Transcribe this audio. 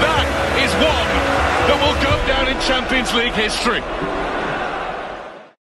That is one that will go down in Champions League history.